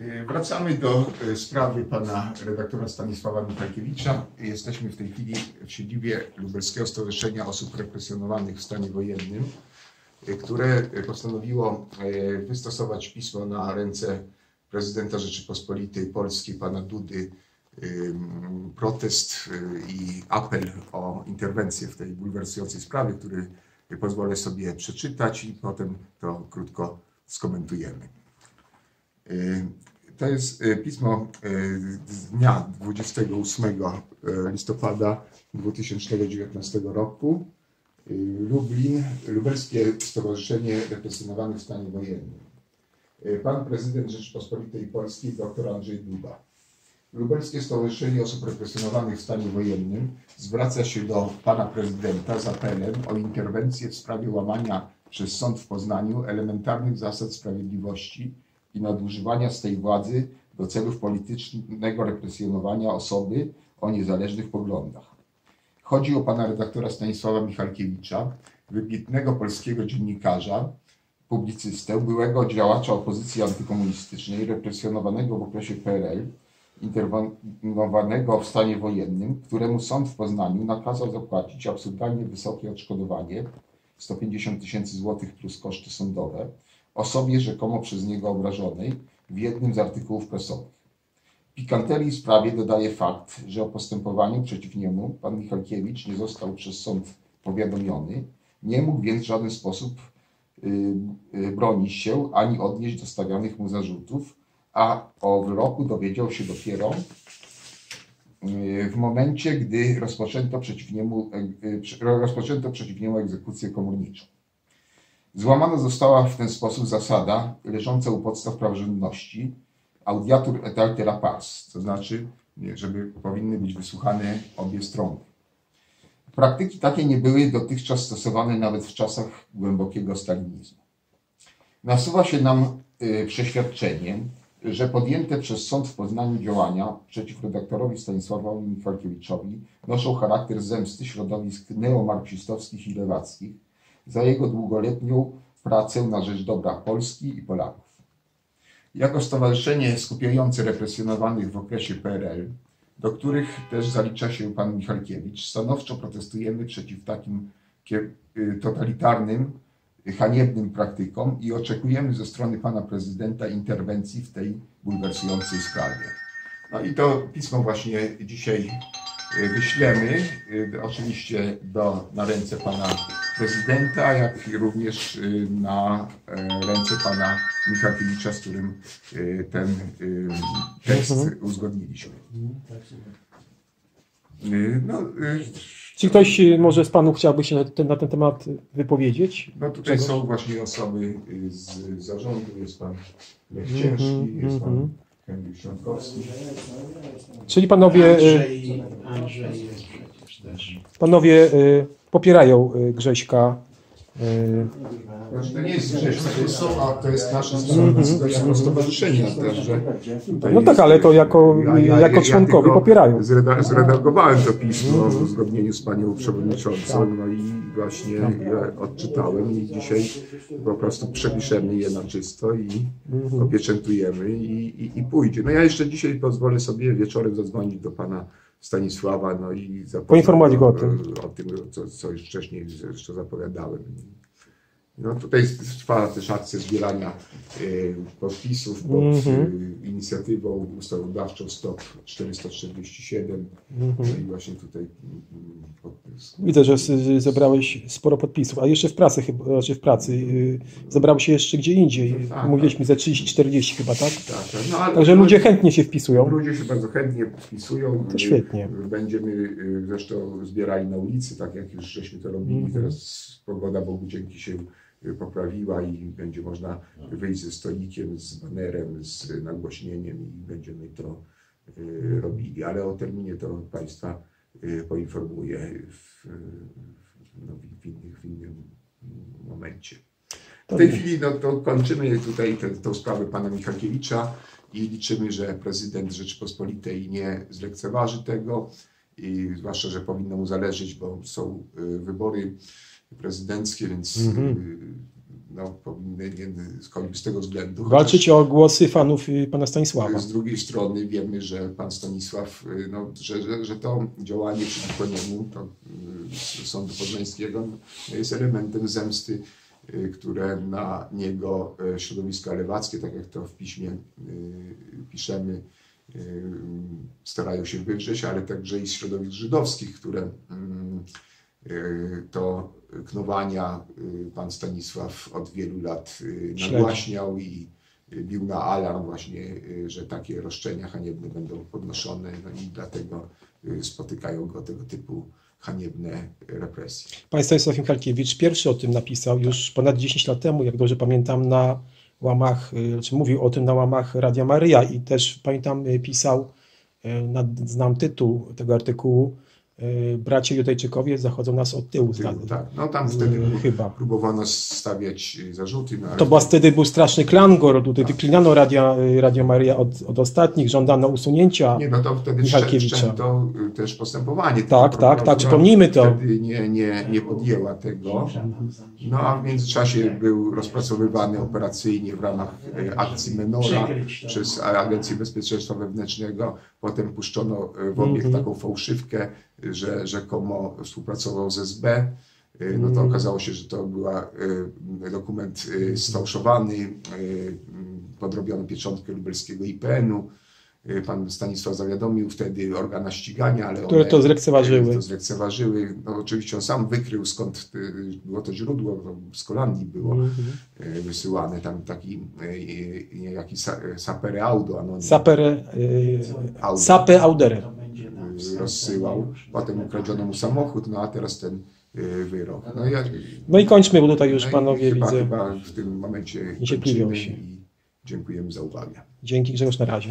Y, Wracamy do y, sprawy pana redaktora Stanisława Michalkiewicza. Jesteśmy w tej chwili w siedzibie Lubelskiego Stowarzyszenia Osób Represjonowanych w stanie wojennym, y, które postanowiło wystosować pismo na ręce prezydenta Rzeczypospolitej Polskiej, pana Dudy, protest i apel o interwencję w tej bulwersującej sprawie, który pozwolę sobie przeczytać i potem to krótko skomentujemy. Y, To jest y, pismo y, z dnia 28 listopada 2019 roku. Lublin, Lubelskie Stowarzyszenie Represjonowanych w stanie wojennym. Pan prezydent Rzeczypospolitej Polskiej dr Andrzej Duda. Lubelskie Stowarzyszenie Osób Represjonowanych w stanie wojennym zwraca się do pana prezydenta z apelem o interwencję w sprawie łamania przez sąd w Poznaniu elementarnych zasad sprawiedliwości i nadużywania z tej władzy do celów politycznego represjonowania osoby o niezależnych poglądach. Chodzi o pana redaktora Stanisława Michalkiewicza, wybitnego polskiego dziennikarza, publicystę, byłego działacza opozycji antykomunistycznej, represjonowanego w okresie PRL, internowanego w stanie wojennym, któremu sąd w Poznaniu nakazał zapłacić absurdalnie wysokie odszkodowanie 150 tysięcy złotych plus koszty sądowe osobie rzekomo przez niego obrażonej w jednym z artykułów prasowych. Pikanterii sprawie dodaje fakt, że o postępowaniu przeciw niemu pan Michalkiewicz nie został przez sąd powiadomiony, nie mógł więc w żaden sposób y, y, bronić się ani odnieść do stawianych mu zarzutów, a o wyroku dowiedział się dopiero y, w momencie, gdy rozpoczęto przeciw niemu, y, rozpoczęto przeciw niemu egzekucję komorniczą. Złamana została w ten sposób zasada leżąca u podstaw praworządności audiatur et altera pars, to znaczy, żeby powinny być wysłuchane obie strony. Praktyki takie nie były dotychczas stosowane nawet w czasach głębokiego stalinizmu. Nasuwa się nam y, przeświadczenie, że podjęte przez sąd w Poznaniu działania przeciw redaktorowi Stanisławowi Michalkiewiczowi noszą charakter zemsty środowisk neomarksistowskich i lewackich za jego długoletnią pracę na rzecz dobra Polski i Polaków. Jako stowarzyszenie skupiające represjonowanych w okresie PRL, do których też zalicza się pan Michalkiewicz, stanowczo protestujemy przeciw takim y, totalitarnym, haniebnym praktykom i oczekujemy ze strony pana prezydenta interwencji w tej bulwersującej sprawie. No i to pismo właśnie dzisiaj wyślemy, y, oczywiście do, na ręce pana prezydenta, jak i również y, na e, ręce pana Michalkiewicza, z którym y, ten y, tekst uzgodniliśmy. Y, No, y, Czy ktoś y, może z panów chciałby się na ten, na ten temat wypowiedzieć? no tutaj Czegoś? są właśnie osoby y, z zarządu, jest pan Lech Mhm, Ciężki, jest pan mhm. Henryk Świątkowski. Czyli panowie, y, Andrzej, Andrzej jest przecież też. panowie y, popierają y, Grześka. y, Znaczy, to nie jest rzecz, to jest, a to jest nasze stanowisko jako stowarzyszenia także No tak, jest- ale to jako- jako członkowie popierają. Zreda, zredagowałem to pismo w uzgodnieniu z panią przewodniczącą, no i właśnie je odczytałem i dzisiaj po prostu przepiszemy je na czysto i opieczętujemy i, i, i pójdzie. No ja jeszcze dzisiaj pozwolę sobie wieczorem zadzwonić do pana Stanisława, no i Poinformować go o tym. o tym, co, co już wcześniej jeszcze zapowiadałem. No tutaj trwa też akcja zbierania y, podpisów pod Mhm. y, inicjatywą ustawodawczą STOP 447. Mhm. No i właśnie tutaj mm, podpis. Widzę, że zebrałeś sporo podpisów, a jeszcze w pracy chyba, znaczy w pracy y, zebrało się jeszcze gdzie indziej. Tak, Mówiłeś mi za 30-40 chyba, tak? Tak, tak. No, ale Także ludzie chętnie się wpisują. Ludzie się bardzo chętnie wpisują. To świetnie. Będziemy zresztą zbierali na ulicy, tak jak już żeśmy to robili. Mhm. Teraz pogoda Bogu dzięki się poprawiła i będzie można wyjść ze stolikiem, z banerem, z nagłośnieniem i będziemy to y, robili. Ale o terminie to Państwa y, poinformuję w, w, no, w, innym, w innym momencie. W tej chwili no, to kończymy tutaj tę tę sprawę pana Michalkiewicza i liczymy, że prezydent Rzeczypospolitej nie zlekceważy tego i zwłaszcza, że powinno mu zależeć, bo są y, wybory prezydenckie, więc y, no, powinny nie, choćby z tego względu. Walczycie o głosy fanów y, pana Stanisława. Z drugiej strony wiemy, że pan Stanisław, no, że, że, że to działanie przeciwko niemu, to Sądu Poznańskiego, no, jest elementem zemsty, które na niego środowiska lewackie, tak jak to w piśmie piszemy, starają się wywrzeć, ale także i z środowisk żydowskich, które mm, y, to knowania y, pan Stanisław od wielu lat Śledzi. nagłaśniał i bił na alarm właśnie, że takie roszczenia haniebne będą podnoszone no i dlatego spotykają go tego typu haniebne represje. Pan Stanisław Michalkiewicz pierwszy o tym napisał już ponad 10 lat temu, jak dobrze pamiętam, na łamach, czy mówił o tym na łamach Radia Maryja i też pamiętam pisał, znam tytuł tego artykułu, bracia Judejczykowie zachodzą nas od tyłu. Tyłu, zna- tak. No tam wtedy y, chyba. próbowano stawiać y, zarzuty, no, ale To była, wtedy był straszny klangor, tutaj wyklinano Radia, y, Radio Maryja od, od ostatnich, żądano usunięcia. Nie, no to wtedy Michalkiewicza. wszczęto y, też postępowanie. Tak, tak, tak, przypomnijmy to. Wtedy nie, nie, nie podjęła tego. No a w międzyczasie był rozpracowywany operacyjnie w ramach e, akcji Menora przez Agencję Bezpieczeństwa Wewnętrznego. Potem puszczono e, w obieg Mhm. taką fałszywkę, że rzekomo współpracował z SB. E, No to Mhm. okazało się, że to był dokument e, sfałszowany, e, podrobiono pieczątkę lubelskiego IPN-u. E, Pan Stanisław zawiadomił wtedy organa ścigania, ale Które one, to zlekceważyły. e, To zlekceważyły. No, oczywiście on sam wykrył skąd e, było to źródło, z Holandii było Mhm. e, wysyłane, tam taki e, e, niejaki sa- e, Sapere Audo Sapere, sape audere. Rozsyłał. Potem ukradziono mu samochód, no a teraz ten e, wyrok. No, ja, No i kończmy, bo tutaj już no panowie chyba, widzę. chyba w tym momencie się. i dziękujemy za uwagę. Dzięki Grzegorz na razie.